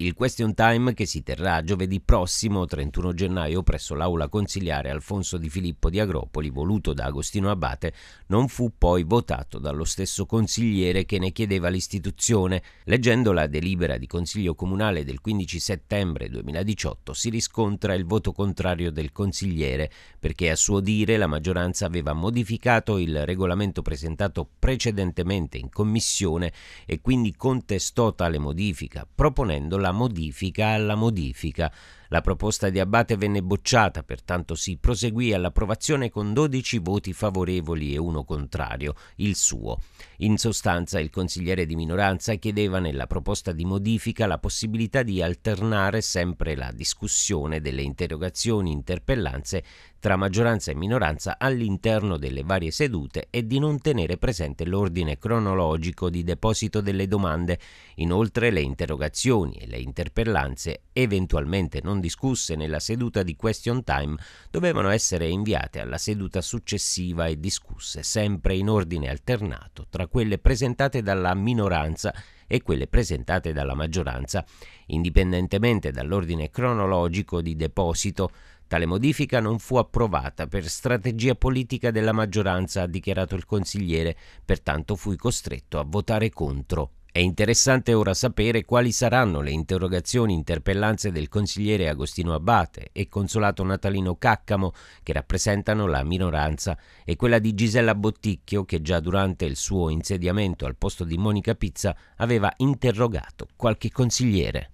Il question time che si terrà giovedì prossimo 31 gennaio presso l'aula consiliare Alfonso Di Filippo di Agropoli, voluto da Agostino Abate, non fu poi votato dallo stesso consigliere che ne chiedeva l'istituzione. Leggendo la delibera di Consiglio Comunale del 15 settembre 2018 si riscontra il voto contrario del consigliere perché a suo dire la maggioranza aveva modificato il regolamento presentato precedentemente in commissione e quindi contestò tale modifica proponendo la la modifica alla modifica. La proposta di Abate venne bocciata, pertanto si proseguì all'approvazione con 12 voti favorevoli e uno contrario, il suo. In sostanza il consigliere di minoranza chiedeva nella proposta di modifica la possibilità di alternare sempre la discussione delle interrogazioni interpellanze tra maggioranza e minoranza all'interno delle varie sedute e di non tenere presente l'ordine cronologico di deposito delle domande. Inoltre le interrogazioni e le interpellanze, eventualmente non discusse nella seduta di question time, dovevano essere inviate alla seduta successiva e discusse sempre in ordine alternato tra quelle presentate dalla minoranza e quelle presentate dalla maggioranza, indipendentemente dall'ordine cronologico di deposito. Tale modifica non fu approvata per strategia politica della maggioranza, ha dichiarato il consigliere, pertanto fui costretto a votare contro. È interessante ora sapere quali saranno le interrogazioni interpellanze del consigliere Agostino Abate e consolato Natalino Caccamo che rappresentano la minoranza e quella di Gisella Botticchio che già durante il suo insediamento al posto di Monica Pizza aveva interrogato qualche consigliere.